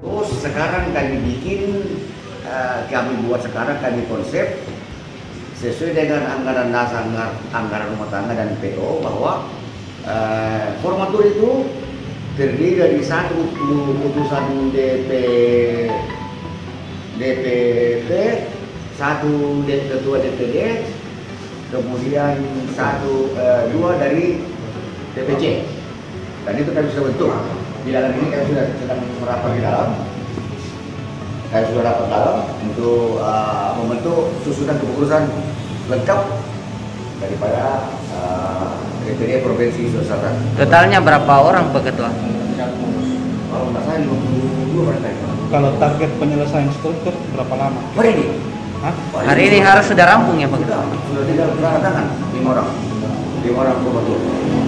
Terus sekarang kami bikin, uh, kami buat sekarang kami konsep sesuai dengan anggaran dasar anggar- anggaran rumah tangga dan PO bahwa uh, formatur itu terdiri dari satu putusan DP DPP, satu ketua DPD, kemudian satu eh, dua dari DPC. Dan itu kami sudah bentuk. Di dalam ini kami sudah sedang merapat di dalam. Kami sudah rapat dalam untuk eh, membentuk susunan kepengurusan lengkap daripada eh, DPD Provinsi Sulawesi Selatan. Totalnya berapa orang Pak Ketua? Kalau nggak salah 52 partai. Kalau target penyelesaian struktur berapa lama? Hari ini. Hah? Hari ini harus sudah rampung ya Pak Ketua? Sudah, sudah tinggal tanda tangan lima orang. Lima orang pembantu.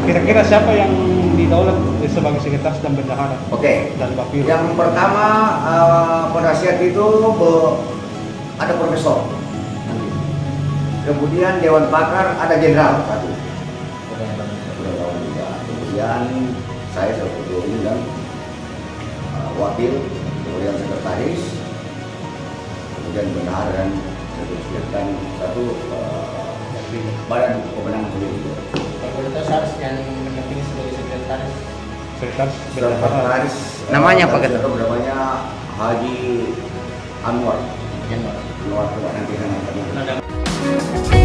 Kira-kira siapa yang didaulat sebagai sekretaris dan bendahara Oke. dari Bapiro? Yang pertama eh, penasihat itu be- ada profesor. Kemudian dewan pakar ada jenderal satu. Kemudian saya sebagai dan eh, wakil, kemudian sekretaris, kemudian bendahara dan seterusnya dan satu eh, badan pemenang pemilu. Otoritas harus yang mendampingi sebagai sekretaris. Sekretaris. Sekretaris eh, Namanya apa, dan Gat? sekretaris Namanya Haji Anwar. Anwar coba nanti. Ada